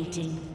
Dominating.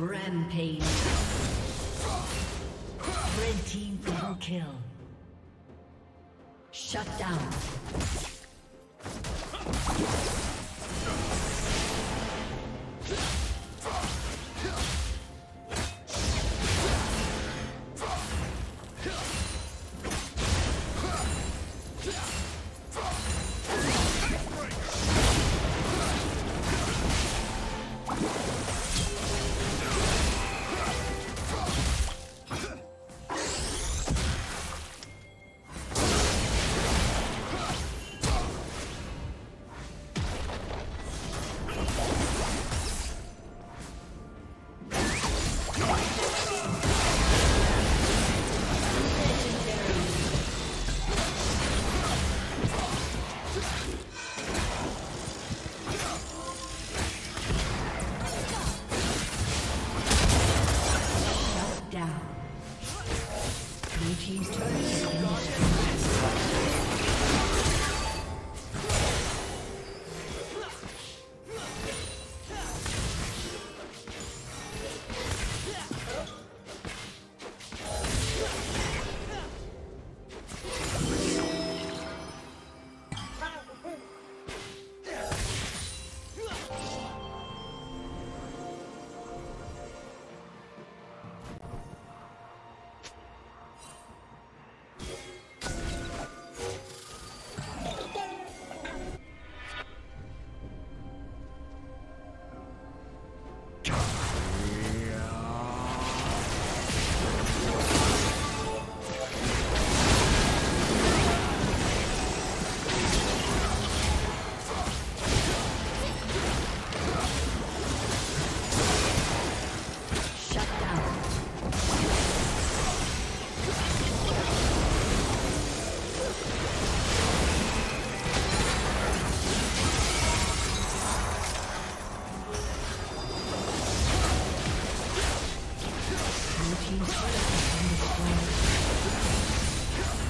Rampage. Red team double kill. Shut down. Shut down.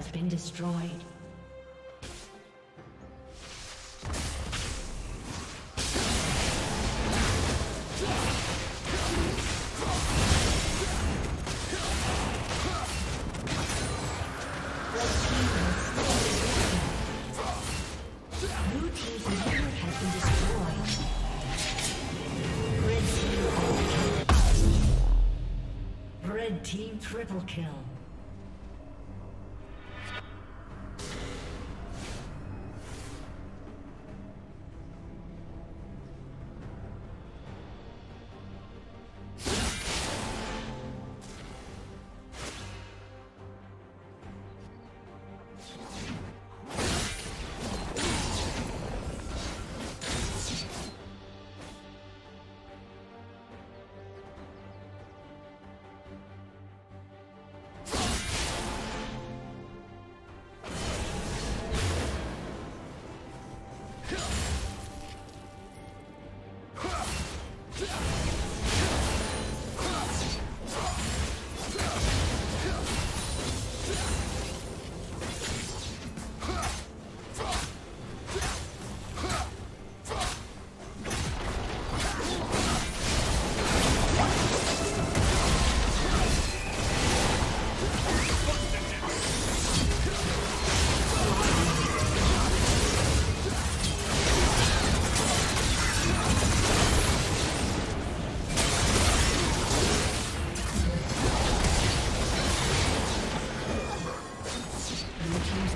Kill. Red Team triple kill.